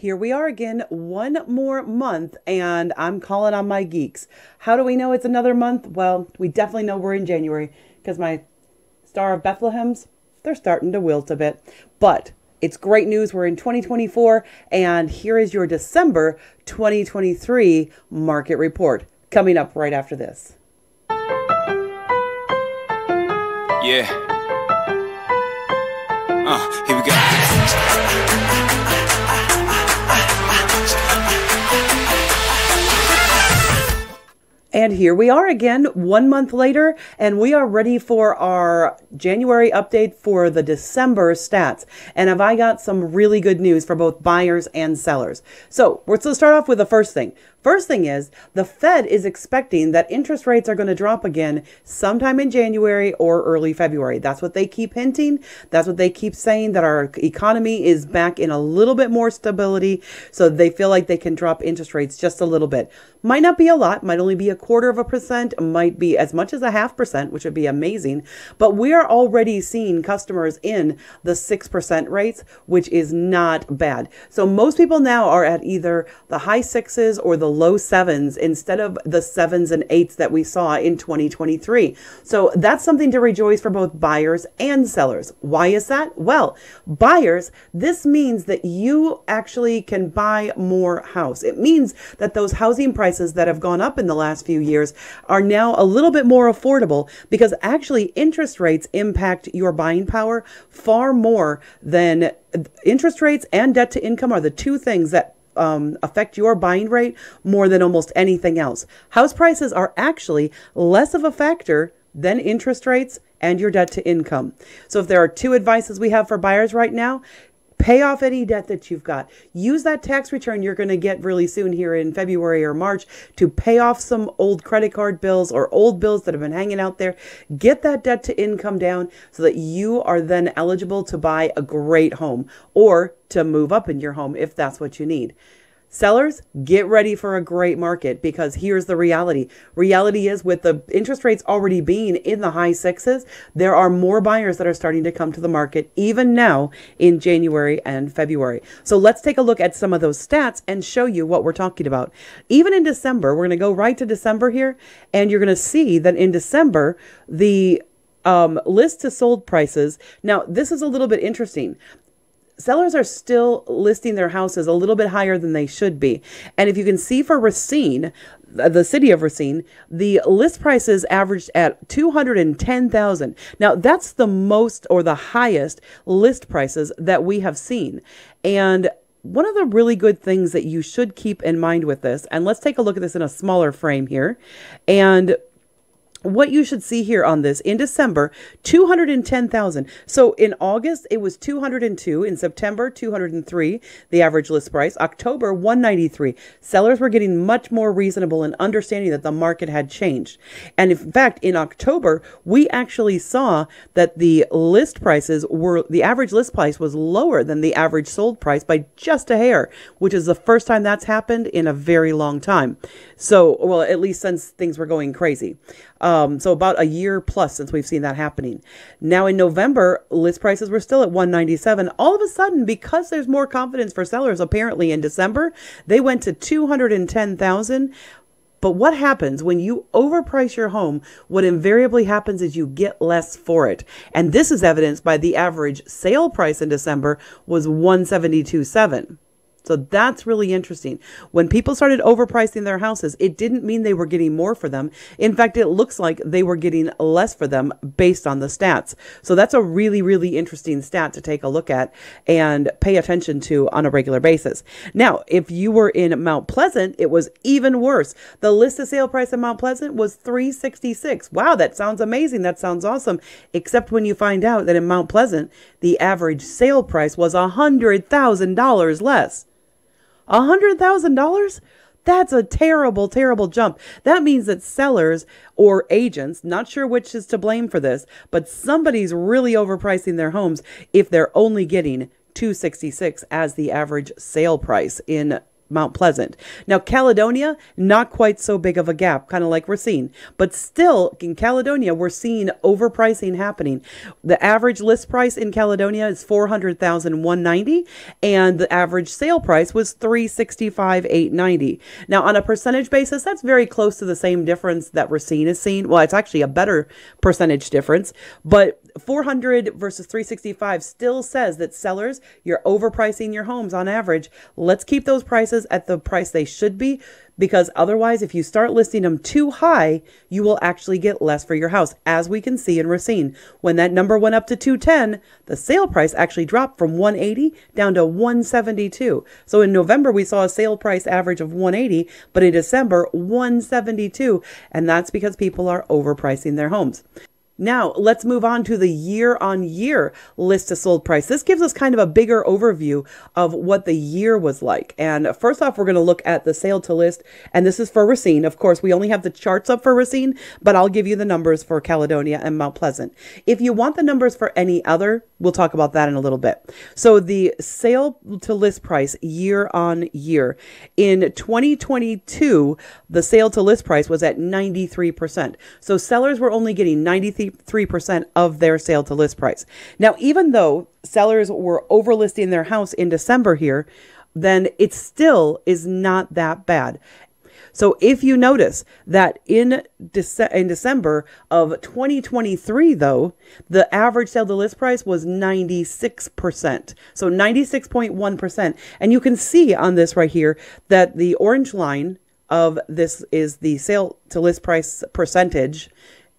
Here we are again, one more month, and I'm calling on my geeks. How do we know it's another month? Well, we definitely know we're in January because my Star of Bethlehems, they're starting to wilt a bit. But it's great news. We're in 2024, and here is your December 2023 market report coming up right after this. Yeah. Uh, here we go. And here we are again, one month later, and we are ready for our January update for the December stats. And have I got some really good news for both buyers and sellers? So let's start off with the first thing. First thing is the Fed is expecting that interest rates are going to drop again sometime in January or early February. That's what they keep hinting. That's what they keep saying that our economy is back in a little bit more stability. So they feel like they can drop interest rates just a little bit. Might not be a lot, might only be a quarter of a percent, might be as much as a half percent, which would be amazing. But we are already seeing customers in the 6% rates, which is not bad. So most people now are at either the high sixes or the low sevens instead of the sevens and eights that we saw in 2023. So that's something to rejoice for both buyers and sellers. Why is that? Well, buyers, this means that you actually can buy more house. It means that those housing prices that have gone up in the last few years are now a little bit more affordable because actually interest rates impact your buying power far more than interest rates and debt to income are the two things that um, affect your buying rate more than almost anything else. House prices are actually less of a factor than interest rates and your debt to income. So if there are two advices we have for buyers right now, pay off any debt that you've got. Use that tax return you're going to get really soon here in February or March to pay off some old credit card bills or old bills that have been hanging out there. Get that debt to income down so that you are then eligible to buy a great home or to move up in your home if that's what you need. Sellers, get ready for a great market because here's the reality. Reality is with the interest rates already being in the high sixes, there are more buyers that are starting to come to the market even now in January and February. So let's take a look at some of those stats and show you what we're talking about. Even in December, we're going to go right to December here and you're going to see that in December, the um, list to sold prices. Now, this is a little bit interesting sellers are still listing their houses a little bit higher than they should be. And if you can see for Racine, uh, the city of Racine, the list prices averaged at 210,000. Now, that's the most or the highest list prices that we have seen. And one of the really good things that you should keep in mind with this, and let's take a look at this in a smaller frame here. And what you should see here on this in December 210,000 so in August it was 202 in September 203 the average list price. October 193 sellers were getting much more reasonable and understanding that the market had changed. And in fact in October we actually saw that the list prices were the average list price was lower than the average sold price by just a hair which is the first time that's happened in a very long time. So well at least since things were going crazy. um, Um, so about a year plus since we've seen that happening. Now in November, list prices were still at 197. All of a sudden, because there's more confidence for sellers apparently in December, they went to 210,000. But what happens when you overprice your home? What invariably happens is you get less for it. And this is evidenced by the average sale price in December was 172.7. So that's really interesting. When people started overpricing their houses, it didn't mean they were getting more for them. In fact, it looks like they were getting less for them based on the stats. So that's a really, really interesting stat to take a look at and pay attention to on a regular basis. Now, if you were in Mount Pleasant, it was even worse. The list of sale price in Mount Pleasant was 366. Wow, that sounds amazing. That sounds awesome. Except when you find out that in Mount Pleasant, the average sale price was $100,000 less. $100,000? That's a terrible, terrible jump. That means that sellers or agents, not sure which is to blame for this, but somebody's really overpricing their homes if they're only getting 266 as the average sale price in Mount Pleasant. Now, Caledonia, not quite so big of a gap, kind of like we're seeing. But still, in Caledonia, we're seeing overpricing happening. The average list price in Caledonia is 400,190 and the average sale price was 365,890. Now, on a percentage basis, that's very close to the same difference that Racine is seeing. Well, it's actually a better percentage difference, but 400 versus 365 still says that sellers, you're overpricing your homes on average. Let's keep those prices at the price they should be because otherwise, if you start listing them too high, you will actually get less for your house. As we can see in Racine, when that number went up to 210, the sale price actually dropped from 180 down to 172. So in November, we saw a sale price average of 180, but in December, 172. And that's because people are overpricing their homes. Now, let's move on to the year on year list to sold price. This gives us kind of a bigger overview of what the year was like. And first off, we're going to look at the sale to list. And this is for Racine. Of course, we only have the charts up for Racine, but I'll give you the numbers for Caledonia and Mount Pleasant. If you want the numbers for any other, we'll talk about that in a little bit. So the sale to list price year on year in 2022, the sale to list price was at 93%. So sellers were only getting 93 3% of their sale to list price. Now, even though sellers were overlisting their house in December here, then it still is not that bad. So if you notice that in, Dece- in December of 2023, though, the average sale to list price was 96%. So 96.1%. And you can see on this right here that the orange line of this is the sale to list price percentage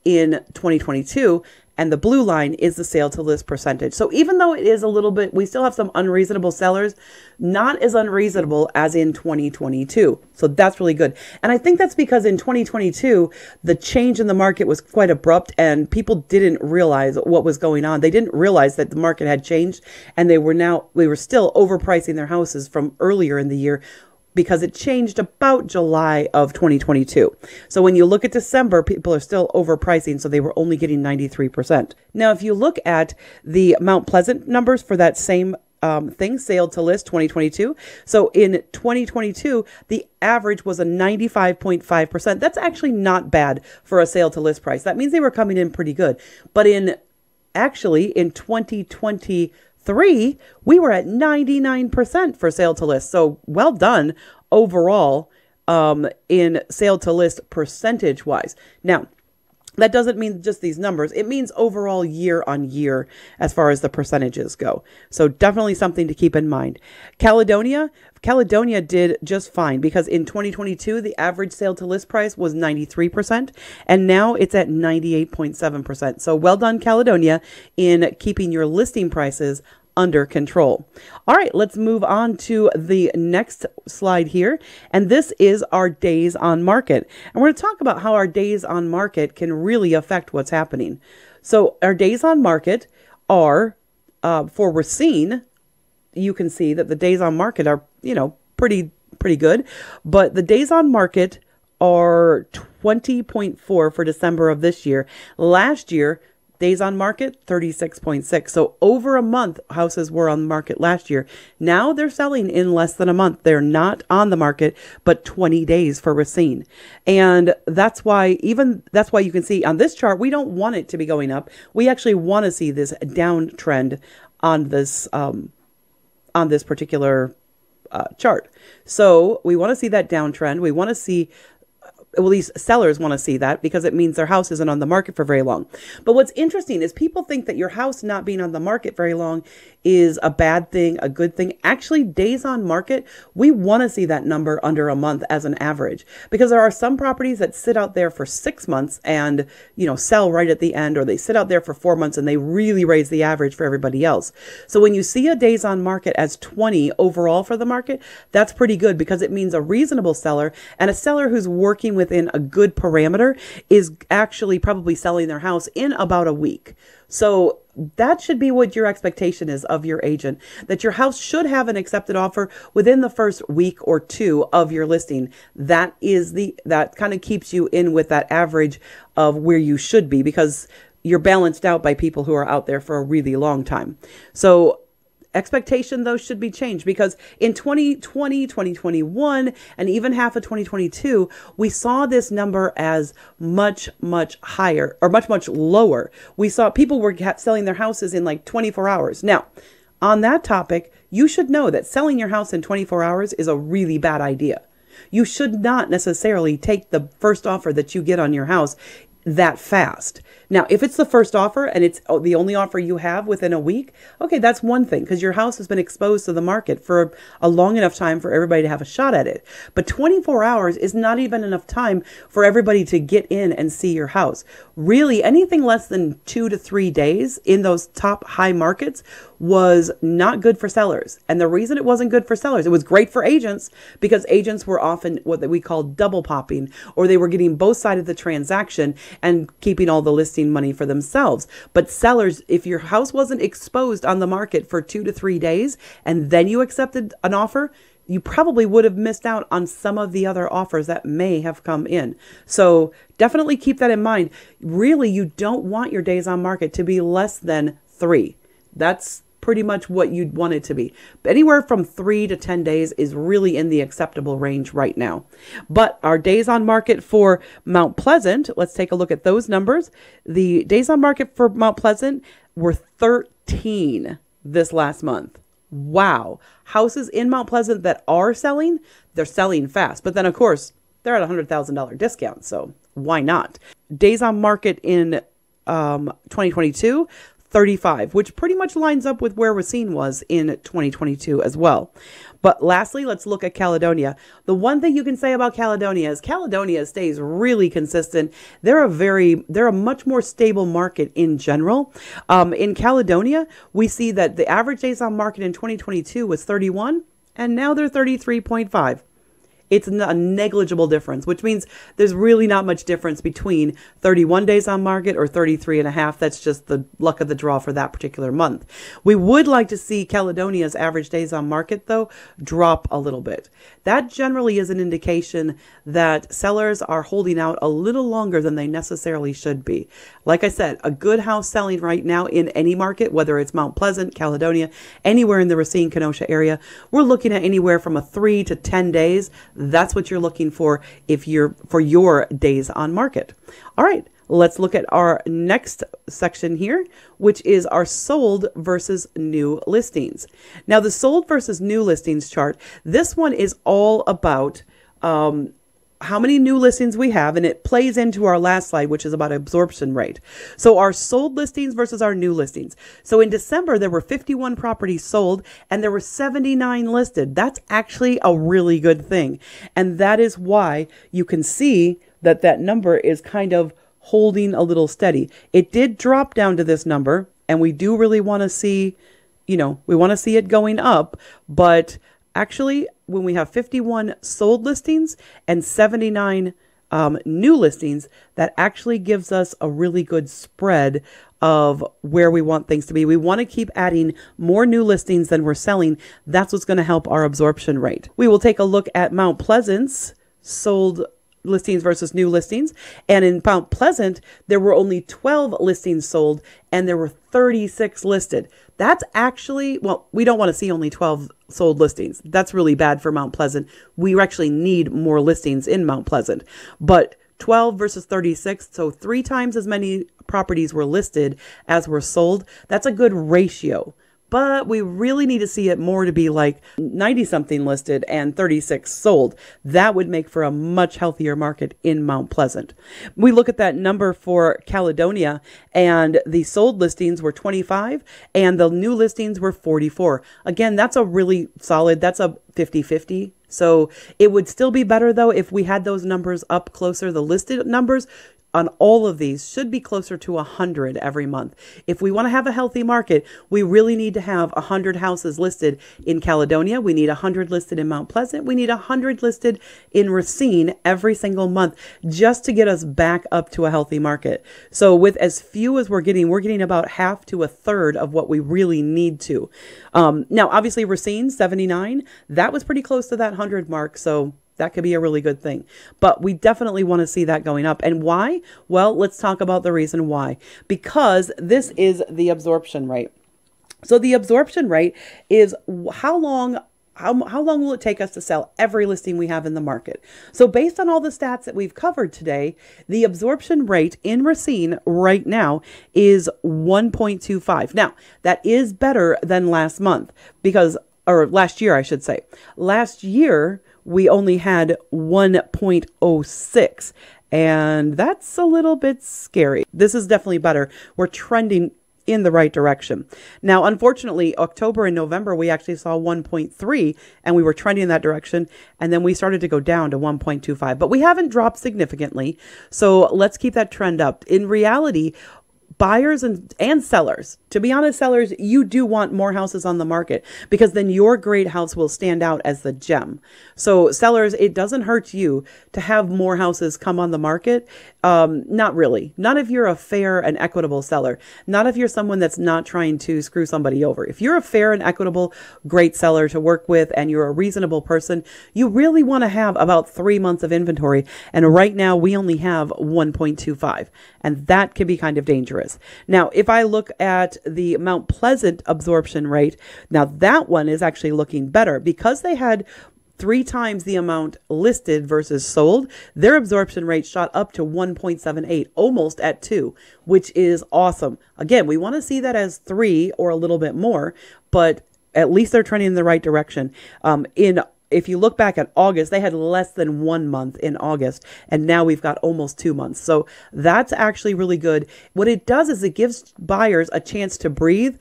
in 2022 and the blue line is the sale to list percentage. So even though it is a little bit, we still have some unreasonable sellers, not as unreasonable as in 2022. So that's really good. And I think that's because in 2022, the change in the market was quite abrupt and people didn't realize what was going on. They didn't realize that the market had changed and they were now, we were still overpricing their houses from earlier in the year because it changed about July of 2022. So when you look at December, people are still overpricing, so they were only getting 93%. Now, if you look at the Mount Pleasant numbers for that same um, thing, sale to list 2022. So in 2022, the average was a 95.5%. That's actually not bad for a sale to list price. That means they were coming in pretty good. But in actually in 2020, three, we were at 99% for sale to list. So well done overall um, in sale to list percentage wise. Now, that doesn't mean just these numbers. It means overall year on year as far as the percentages go. So definitely something to keep in mind. Caledonia, Caledonia did just fine because in 2022 the average sale to list price was 93% and now it's at 98.7%. So well done Caledonia in keeping your listing prices under control. All right, let's move on to the next slide here. And this is our days on market. And we're going to talk about how our days on market can really affect what's happening. So, our days on market are uh, for Racine, you can see that the days on market are, you know, pretty pretty good, but the days on market are 20.4 for December of this year. Last year, Days on market, 36.6. So over a month, houses were on the market last year. Now they're selling in less than a month. They're not on the market, but 20 days for Racine. And that's why, even that's why you can see on this chart, we don't want it to be going up. We actually want to see this downtrend on this, um, on this particular uh, chart. So we want to see that downtrend. We want to see well, these sellers want to see that because it means their house isn't on the market for very long. But what's interesting is people think that your house not being on the market very long is a bad thing, a good thing. Actually, days on market, we want to see that number under a month as an average because there are some properties that sit out there for six months and, you know, sell right at the end, or they sit out there for four months and they really raise the average for everybody else. So when you see a days on market as 20 overall for the market, that's pretty good because it means a reasonable seller and a seller who's working within a good parameter is actually probably selling their house in about a week. So that should be what your expectation is of your agent that your house should have an accepted offer within the first week or two of your listing. That is the that kind of keeps you in with that average of where you should be because you're balanced out by people who are out there for a really long time. So expectation though should be changed. Because in 2020 2021 and even half of 2022 we saw this number as much much higher or much much lower. We saw people were selling their houses in like 24 hours. Now on that topic you should know that selling your house in 24 hours is a really bad idea. You should not necessarily take the first offer that you get on your house that fast. Now, if it's the first offer and it's oh, the only offer you have within a week, okay, that's one thing because your house has been exposed to the market for a long enough time for everybody to have a shot at it. But 24 hours is not even enough time for everybody to get in and see your house. Really, anything less than two to three days in those top high markets was not good for sellers. And the reason it wasn't good for sellers, it was great for agents because agents were often what we call double popping, or they were getting both sides of the transaction and keeping all the listing money for themselves. But sellers, if your house wasn't exposed on the market for two to three days and then you accepted an offer, you probably would have missed out on some of the other offers that may have come in. So definitely keep that in mind. Really, you don't want your days on market to be less than three. That's pretty much what you'd want it to be. Anywhere from three to 10 days is really in the acceptable range right now. But our days on market for Mount Pleasant, let's take a look at those numbers. The days on market for Mount Pleasant were 13 this last month. Wow. Houses in Mount Pleasant that are selling, they're selling fast. But then, of course, they're at a $100,000 discount. So why not? Days on market in um, 2022, 35, which pretty much lines up with where Racine was in 2022 as well. But lastly, let's look at Caledonia. The one thing you can say about Caledonia is Caledonia stays really consistent. They're a very, they're a much more stable market in general. Um, in Caledonia, we see that the average days on market in 2022 was 31, and now they're 33.5 it's a negligible difference, which means there's really not much difference between 31 days on market or 33 and a half. That's just the luck of the draw for that particular month. We would like to see Caledonia's average days on market, though, drop a little bit. That generally is an indication that sellers are holding out a little longer than they necessarily should be. Like I said, a good house selling right now in any market, whether it's Mount Pleasant, Caledonia, anywhere in the Racine Kenosha area, we're looking at anywhere from a three to 10 days. That's what you're looking for if you're for your days on market. All right. Let's look at our next section here, which is our sold versus new listings. Now, the sold versus new listings chart, this one is all about um, how many new listings we have, and it plays into our last slide, which is about absorption rate. So our sold listings versus our new listings. So in December, there were 51 properties sold and there were 79 listed. That's actually a really good thing. And that is why you can see that that number is kind of holding a little steady. It did drop down to this number, and we do really want to see, you know, we want to see it going up, but actually, when we have 51 sold listings and 79 um, new listings, that actually gives us a really good spread of where we want things to be. We want to keep adding more new listings than we're selling. That's what's going to help our absorption rate. We will take a look at Mount Pleasant's sold listings versus new listings. And in Mount Pleasant, there were only 12 listings sold and there were 36 listed. That's actually, well, we don't want to see only 12 sold listings. That's really bad for Mount Pleasant. We actually need more listings in Mount Pleasant. But 12 versus 36, so three times as many properties were listed as were sold. That's a good ratio but we really need to see it more to be like 90 something listed and 36 sold. That would make for a much healthier market in Mount Pleasant. We look at that number for Caledonia and the sold listings were 25 and the new listings were 44. Again, that's a really solid, that's a 50 50. So it would still be better though if we had those numbers up closer. The listed numbers on all of these should be closer to 100 every month. If we want to have a healthy market, we really need to have 100 houses listed in Caledonia. We need 100 listed in Mount Pleasant. We need 100 listed in Racine every single month just to get us back up to a healthy market. So with as few as we're getting, we're getting about half to a third of what we really need to. Um, now, obviously Racine 79, that was pretty close to that 100 mark. So that could be a really good thing. But we definitely want to see that going up. And why? Well, let's talk about the reason why. Because this is the absorption rate. So the absorption rate is how long how, how long will it take us to sell every listing we have in the market? So, based on all the stats that we've covered today, the absorption rate in Racine right now is 1.25. Now, that is better than last month because, or last year, I should say. Last year, we only had 1.06. And that's a little bit scary. This is definitely better. We're trending in the right direction. Now, unfortunately, October and November, we actually saw 1.3 and we were trending in that direction. And then we started to go down to 1.25, but we haven't dropped significantly. So let's keep that trend up. In reality, buyers and, and sellers. To be honest, sellers, you do want more houses on the market because then your great house will stand out as the gem. So, sellers, it doesn't hurt you to have more houses come on the market. Um, not really. Not if you're a fair and equitable seller. Not if you're someone that's not trying to screw somebody over. If you're a fair and equitable, great seller to work with and you're a reasonable person, you really want to have about three months of inventory. And right now, we only have 1.25. And that can be kind of dangerous. Now, if I look at the Mount Pleasant absorption rate, now that one is actually looking better because they had three times the amount listed versus sold, their absorption rate shot up to 1.78, almost at two, which is awesome. Again, we want to see that as three or a little bit more, but at least they're trending in the right direction. Um, in if you look back at August, they had less than one month in August, and now we've got almost two months. So that's actually really good. What it does is it gives buyers a chance to breathe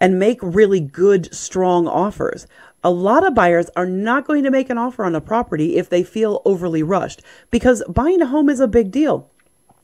and make really good, strong offers. A lot of buyers are not going to make an offer on a property if they feel overly rushed because buying a home is a big deal.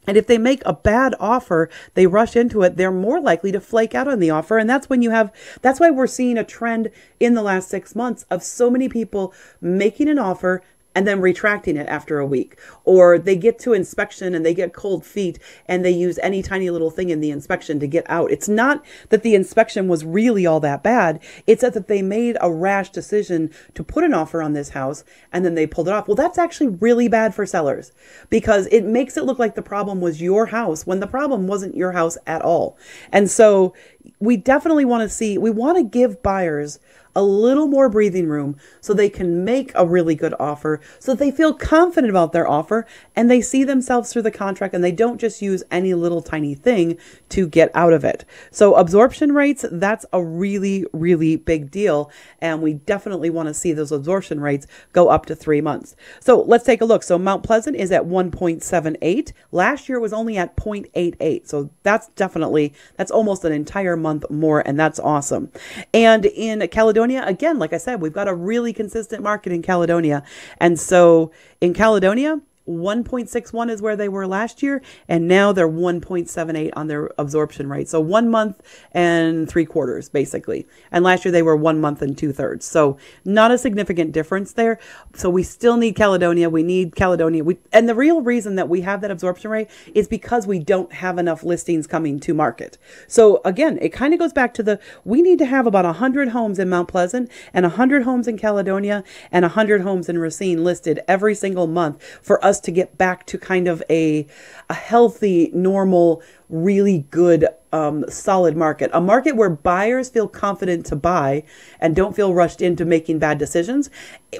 And if they make a bad offer, they rush into it, they're more likely to flake out on the offer. And that's when you have, that's why we're seeing a trend in the last six months of so many people making an offer, and then retracting it after a week. Or they get to inspection and they get cold feet and they use any tiny little thing in the inspection to get out. It's not that the inspection was really all that bad. It's that they made a rash decision to put an offer on this house and then they pulled it off. Well, that's actually really bad for sellers because it makes it look like the problem was your house when the problem wasn't your house at all. And so we definitely want to see, we want to give buyers a little more breathing room so they can make a really good offer, so they feel confident about their offer and they see themselves through the contract and they don't just use any little tiny thing to get out of it. So, absorption rates, that's a really, really big deal. And we definitely want to see those absorption rates go up to three months. So, let's take a look. So, Mount Pleasant is at 1.78. Last year was only at 0.88. So, that's definitely, that's almost an entire month more. And that's awesome. And in Caledonia, Caledonia, again, like I said, we've got a really consistent market in Caledonia. And so in Caledonia, 1.61 is where they were last year, and now they're 1.78 on their absorption rate. So one month and three quarters, basically. And last year they were one month and two thirds. So not a significant difference there. So we still need Caledonia. We need Caledonia. We, and the real reason that we have that absorption rate is because we don't have enough listings coming to market. So again, it kind of goes back to the we need to have about 100 homes in Mount Pleasant and 100 homes in Caledonia and 100 homes in Racine listed every single month for us us to get back to kind of a, a healthy, normal, really good, um, solid market. A market where buyers feel confident to buy and don't feel rushed into making bad decisions,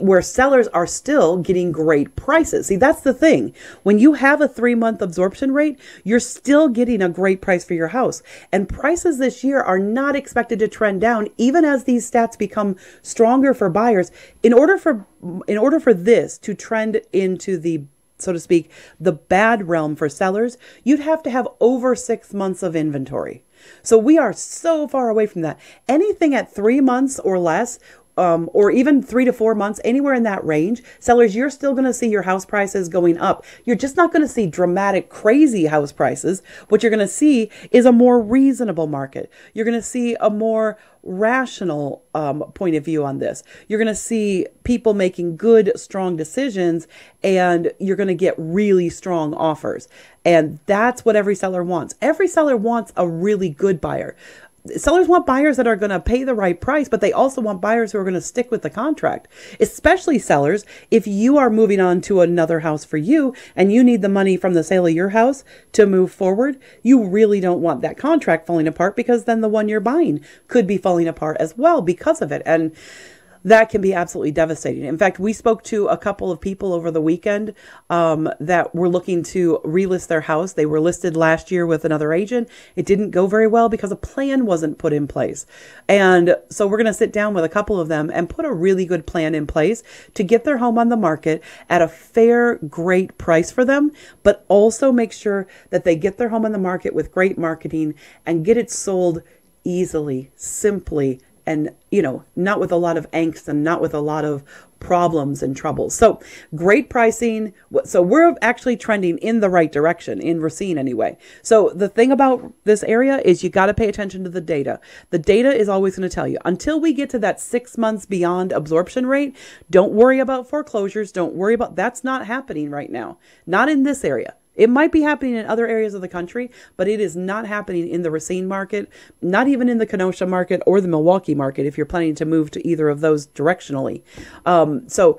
where sellers are still getting great prices. See, that's the thing. When you have a three month absorption rate, you're still getting a great price for your house. And prices this year are not expected to trend down, even as these stats become stronger for buyers. In order for in order for this to trend into the so to speak, the bad realm for sellers, you'd have to have over six months of inventory. So we are so far away from that. Anything at three months or less, um, or even three to four months, anywhere in that range, sellers, you're still going to see your house prices going up. You're just not going to see dramatic, crazy house prices. What you're going to see is a more reasonable market. You're going to see a more rational um, point of view on this. You're going to see people making good, strong decisions, and you're going to get really strong offers. And that's what every seller wants. Every seller wants a really good buyer sellers want buyers that are going to pay the right price, but they also want buyers who are going to stick with the contract, especially sellers. If you are moving on to another house for you and you need the money from the sale of your house to move forward, you really don't want that contract falling apart because then the one you're buying could be falling apart as well because of it. And that can be absolutely devastating. In fact, we spoke to a couple of people over the weekend um, that were looking to relist their house. They were listed last year with another agent. It didn't go very well because a plan wasn't put in place. And so we're going to sit down with a couple of them and put a really good plan in place to get their home on the market at a fair, great price for them, but also make sure that they get their home on the market with great marketing and get it sold easily, simply, and you know not with a lot of angst and not with a lot of problems and troubles. So great pricing. So we're actually trending in the right direction in racine anyway. So the thing about this area is you got to pay attention to the data. The data is always going to tell you. Until we get to that six months beyond absorption rate don't worry about foreclosures. Don't worry about that's not happening right now. Not in this area it might be happening in other areas of the country, but it is not happening in the Racine market, not even in the Kenosha market or the Milwaukee market if you're planning to move to either of those directionally. Um, so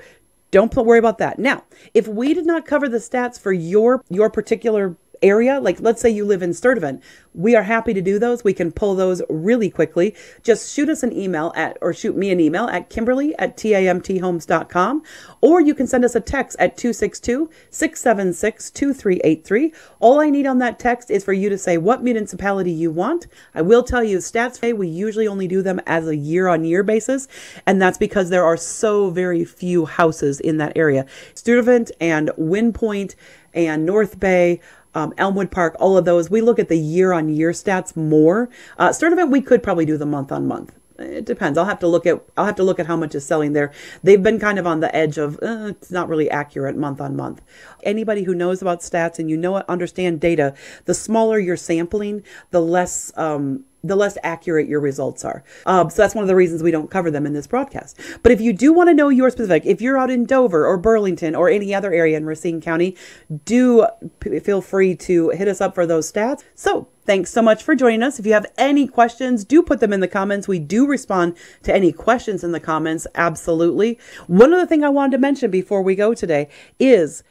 don't worry about that. Now, if we did not cover the stats for your your particular area, like let's say you live in Sturtevant, we are happy to do those. We can pull those really quickly. Just shoot us an email at, or shoot me an email at kimberly at tamthomes.com, or you can send us a text at 262 676 2383. All I need on that text is for you to say what municipality you want. I will tell you, stats we usually only do them as a year on year basis, and that's because there are so very few houses in that area. Sturtevant and Wind Point and North Bay um, Elmwood Park, all of those. We look at the year on year stats more. Uh, Sturtevant, we could probably do the month on month. It depends. I'll have to look at I'll have to look at how much is selling there. They've been kind of on the edge of uh, it's not really accurate month on month. Anybody who knows about stats and you know understand data, the smaller your sampling, the less um, the less accurate your results are. Um, so that's one of the reasons we don't cover them in this broadcast. But if you do want to know your specific, if you're out in Dover or Burlington or any other area in Racine County, do p- feel free to hit us up for those stats. So Thanks so much for joining us. If you have any questions, do put them in the comments. We do respond to any questions in the comments. Absolutely. One other thing I wanted to mention before we go today is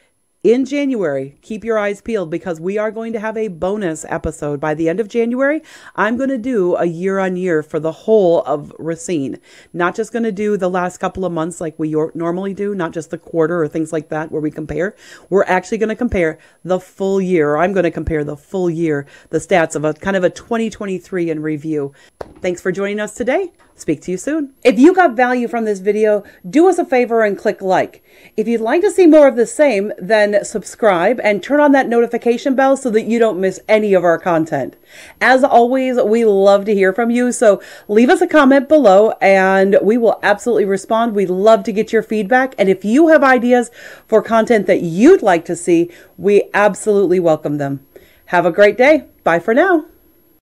in January, keep your eyes peeled because we are going to have a bonus episode by the end of January. I'm going to do a year on year for the whole of Racine. Not just going to do the last couple of months like we normally do, not just the quarter or things like that where we compare. We're actually going to compare the full year. I'm going to compare the full year, the stats of a kind of a 2023 in review. Thanks for joining us today. Speak to you soon. If you got value from this video, do us a favor and click like. If you'd like to see more of the same, then subscribe and turn on that notification bell so that you don't miss any of our content. As always, we love to hear from you, so leave us a comment below and we will absolutely respond. We love to get your feedback. And if you have ideas for content that you'd like to see, we absolutely welcome them. Have a great day. Bye for now.